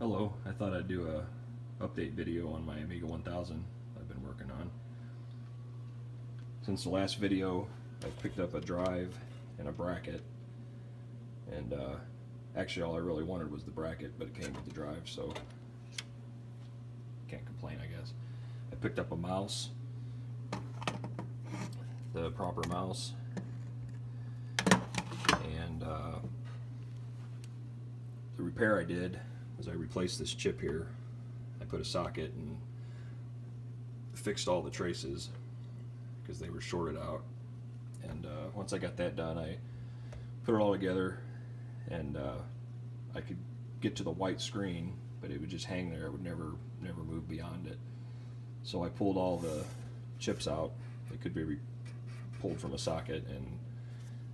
Hello, I thought I'd do a update video on my Amiga 1000 I've been working on. Since the last video, I've picked up a drive and a bracket, and uh, actually all I really wanted was the bracket, but it came with the drive, so can't complain, I guess. I picked up a mouse, the proper mouse, and uh, the repair I did was I replaced this chip here. I put a socket and fixed all the traces because they were shorted out. And uh, once I got that done, I put it all together and uh, I could get to the white screen, but it would just hang there. It would never, never move beyond it. So I pulled all the chips out. They could be pulled from a socket, and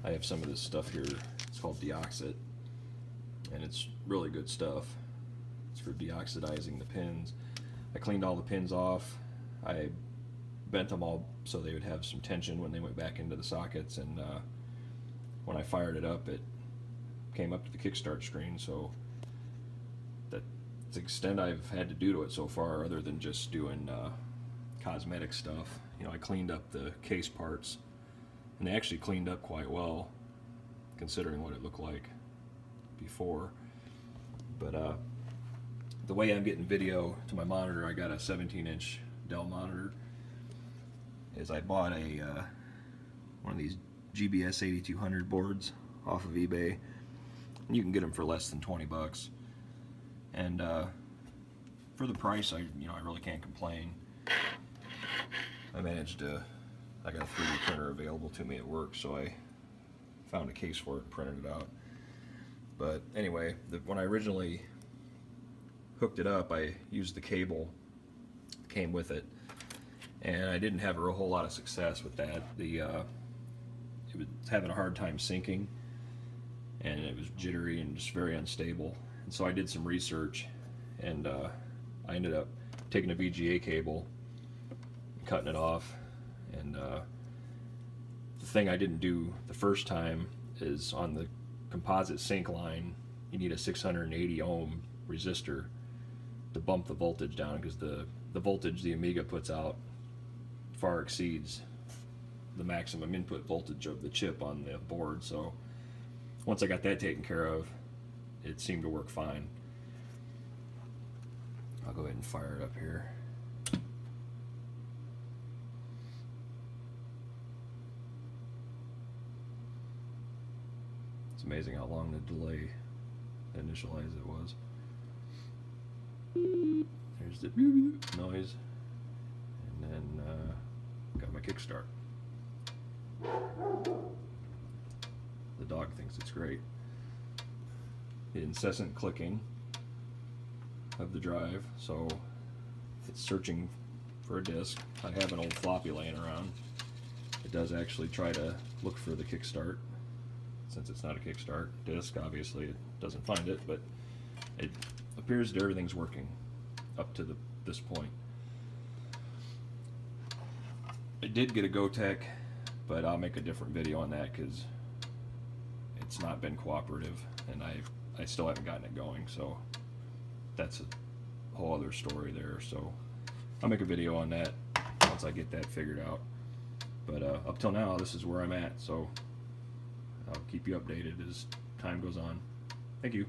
I have some of this stuff here. It's called Deoxit, and it's really good stuff. It's for deoxidizing the pins. I cleaned all the pins off. I bent them all so they would have some tension when they went back into the sockets and uh, when I fired it up it came up to the kickstart screen so that's the extent I've had to do to it so far other than just doing uh, cosmetic stuff. You know, I cleaned up the case parts and they actually cleaned up quite well considering what it looked like before. But uh, the way I'm getting video to my monitor, I got a 17 inch Dell monitor, is I bought a uh, one of these GBS 8200 boards off of eBay. You can get them for less than 20 bucks. And uh, for the price, I you know I really can't complain. I managed to, I got a 3D printer available to me at work, so I found a case for it and printed it out. But anyway, the, when I originally hooked it up, I used the cable came with it, and I didn't have a whole lot of success with that. The uh, it was having a hard time syncing, and it was jittery and just very unstable. And so I did some research, and uh, I ended up taking a VGA cable, cutting it off, and uh, the thing I didn't do the first time is on the composite sync line, you need a 680 ohm resistor to bump the voltage down because the, the voltage the Amiga puts out far exceeds the maximum input voltage of the chip on the board. So once I got that taken care of, it seemed to work fine. I'll go ahead and fire it up here. It's amazing how long the delay initialize it was. There's the noise. And then uh, got my kickstart. The dog thinks it's great. The incessant clicking of the drive, so it's searching for a disk. I have an old floppy laying around. It does actually try to look for the kickstart. Since it's not a kickstart disk, obviously it doesn't find it, but it appears that everything's working up to the, this point. I did get a Gotek, but I'll make a different video on that because it's not been cooperative and I I still haven't gotten it going so that's a whole other story there. So I'll make a video on that once I get that figured out. But uh, up till now this is where I'm at so I'll keep you updated as time goes on. Thank you